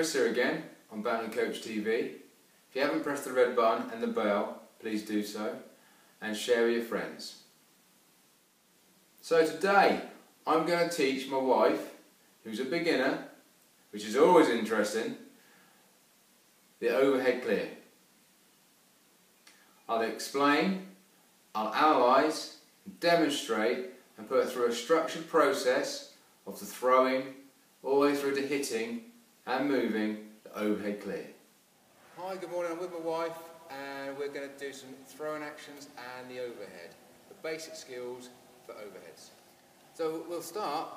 Chris here again on Badminton Coach TV. If you haven't pressed the red button and the bell, please do so and share with your friends. So today I'm going to teach my wife, who's a beginner, which is always interesting, the overhead clear. I'll explain, I'll analyse, demonstrate and put her through a structured process of the throwing all the way through to hitting and moving the overhead clear. Hi, good morning. I'm with my wife and we're going to do some throwing actions and the overhead, the basic skills for overheads. So we'll start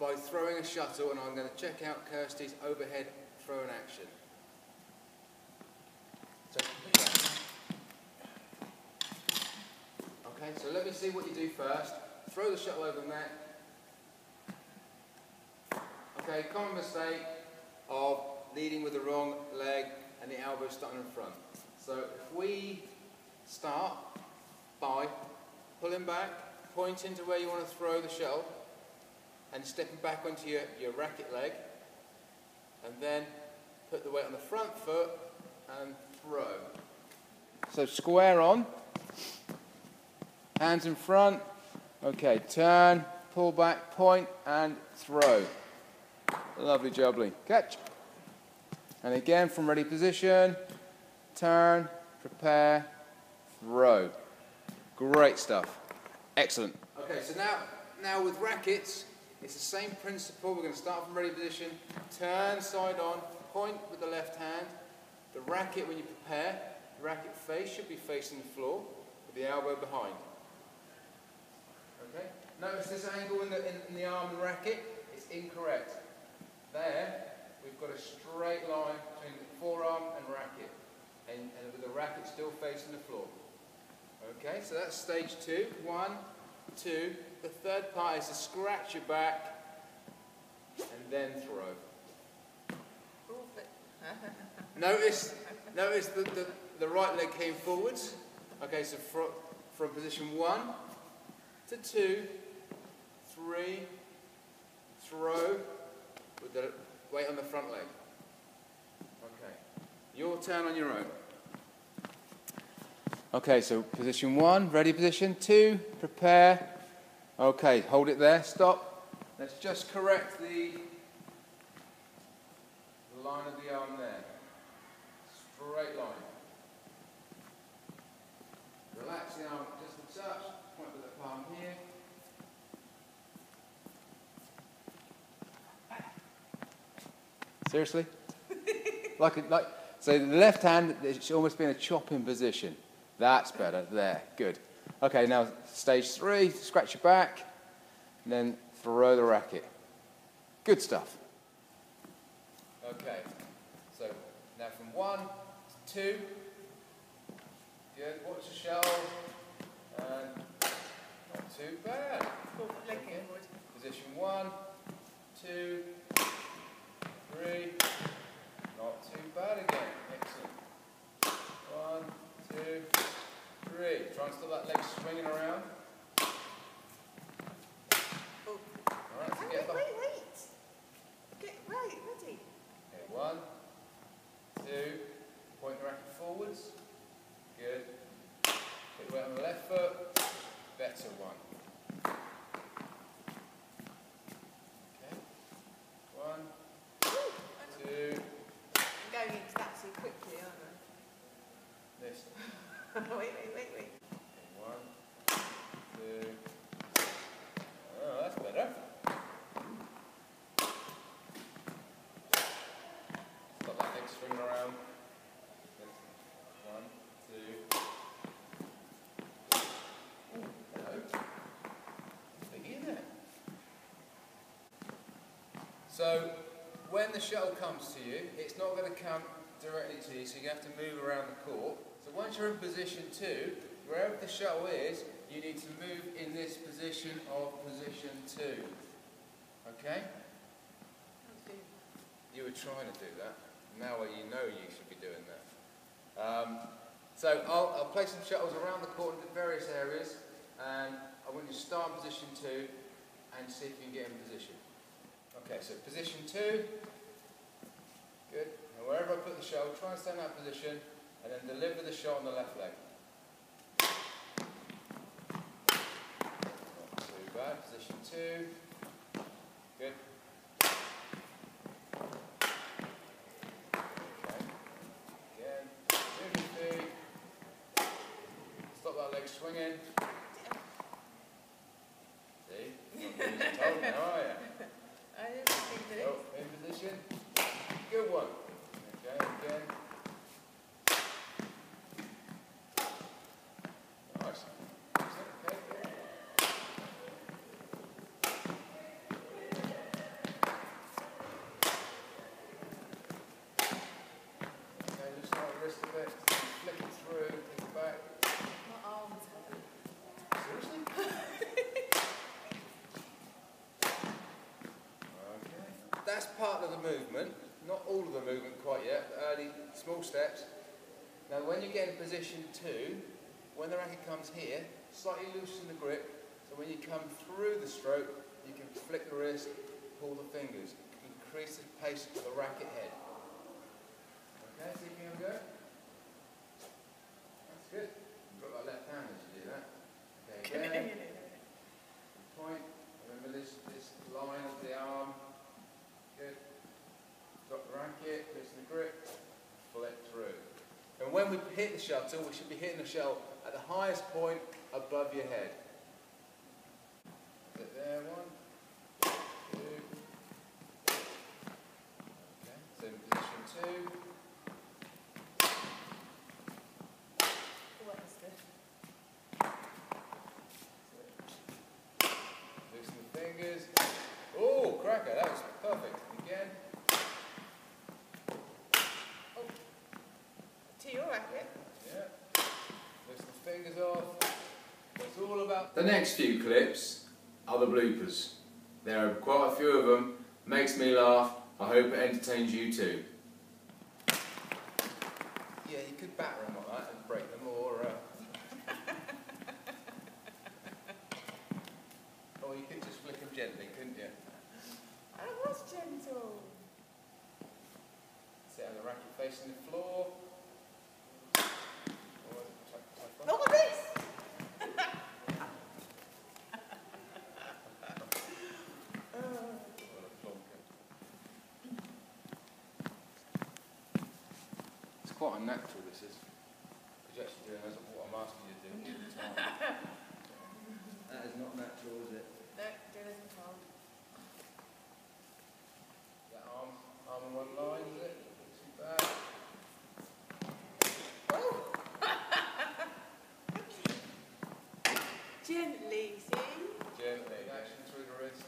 by throwing a shuttle and I'm going to check out Kirsty's overhead throwing action. So, okay, so let me see what you do first. Throw the shuttle over net. Okay, common mistake of leading with the wrong leg and the elbow starting in front. So if we start by pulling back, pointing to where you want to throw the shell, and stepping back onto your, your racket leg, and then put the weight on the front foot and throw. So square on, hands in front, okay, turn, pull back, point, and throw. Lovely jubbly. Catch. And again from ready position, turn, prepare, throw. Great stuff. Excellent. Okay, so now, now with rackets, it's the same principle. We're going to start from ready position, turn side on, point with the left hand. The racket, when you prepare, the racket face should be facing the floor with the elbow behind. Okay? Notice this angle in the, in, in the arm and racket, it's incorrect. There, we've got a straight line between the forearm and racket, and, and with the racket still facing the floor. Okay, so that's stage two. One, two. The third part is to scratch your back and then throw. notice, notice that the, the right leg came forwards. Okay, so from, from position one to two, three, throw, with the weight on the front leg. Okay. Your turn on your own. Okay, so position one, ready position, two, prepare. Okay, hold it there, stop. Let's just correct the line of the arm there. Straight line. Relax the arm just a touch, point with the palm here. Seriously? like, a, like, so the left hand, it's almost been a chopping position. That's better. There. Good. Okay, now stage three, scratch your back, and then throw the racket. Good stuff. Okay, so now from one to two. Good. Watch the shell. And not too bad. Position one, two, three. Not too bad again. Excellent. One, two, three. Try and stop that leg swinging around. Oh. All right, so get wait, wait, wait. Get right, ready. Okay, one, two. Point the racket forwards. Good. The weight on the left foot. Better one. Okay. One, two. I'm going into that too quickly, aren't This. I? wait, wait, wait, wait. One, two. Oh, that's better. Stop that leg swinging around. One, two. Ooh, hello. Biggie, isn't it? So, when the shuttle comes to you, it's not going to come directly to you, so you have to move around the court. So once you're in position two, wherever the shuttle is, you need to move in this position of position two. Okay? You were trying to do that. Now you know you should be doing that. Um, so I'll, I'll place some shuttles around the court in various areas, and I want you to start in position two and see if you can get in position. Okay, so position two. Good. And wherever I put the shell, try and stay in that position and then deliver the shot on the left leg. Not too bad. Position two. Good. Okay. Again. Stop that leg swinging. See? Not doing as told now, are you? I didn't think that it. Oh, in position. Good one. Okay, again. Nice. Okay, good. Okay, loosen out the wrist a bit. Flick it through, take it back. My arms hurt. Seriously? okay. That's part of the movement. Not all of the movement quite yet, but early, small steps. Now when you get in position two, when the racket comes here, slightly loosen the grip, so when you come through the stroke, you can flick the wrist, pull the fingers, increase the pace of the racket head. Okay, see so you can go. That's good. You've got that left hand as you do that. Okay, again. Point. Remember this, this line of the arm. Good. Drop the racket, loosen the grip, flip through. And when we hit the shuttle, we should be hitting the shell at the highest point above your head. Is it there? One, two. Okay, so in position two. What is this? Loosen the fingers. Oh, cracker, that was perfect. Again. To your racket. Yeah. Loosen the fingers off. It's all about. The next few clips are the bloopers. There are quite a few of them. Makes me laugh. I hope it entertains you too. Yeah, you could batter them like that and break them, or. Uh... or you could just flick them gently, couldn't you? I was gentle. Sit on the racket facing the floor. Or tap, tap on. Not this! Uh, What a plonker. It's quite unnatural, this is. Because you're actually doing as what I'm asking you to do all the time. that is not natural, is it? no, do as I'm told. That arm, arm one line, is it? Not too bad. Gently, see? Gently. Action through the wrist.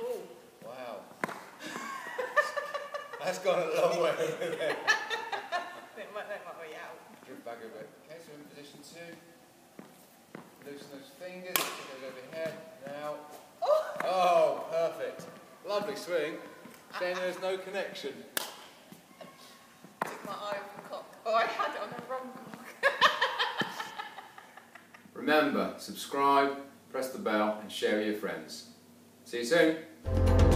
Oh, Wow. That's gone a long way. that might, that might be out. Drift back a bit. Okay, so in position two. Loosen those fingers, put those overhead. Now. Oh! oh, perfect. Lovely swing. Then there's no connection. Took my eye off the cock. Oh, I had it on the wrong cock. Remember, subscribe, press the bell, and share with your friends. See you soon.